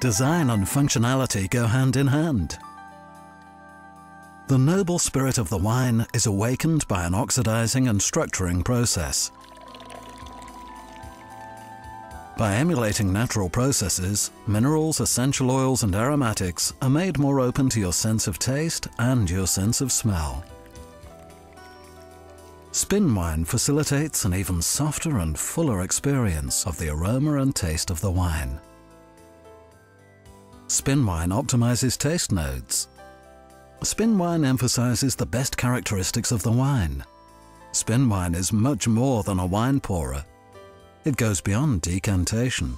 Design and functionality go hand in hand. The noble spirit of the wine is awakened by an oxidizing and structuring process. By emulating natural processes, minerals, essential oils and aromatics are made more open to your sense of taste and your sense of smell. SpinWine facilitates an even softer and fuller experience of the aroma and taste of the wine. SpinWine optimizes taste nodes. SpinWine emphasizes the best characteristics of the wine. SpinWine is much more than a wine pourer. It goes beyond decantation.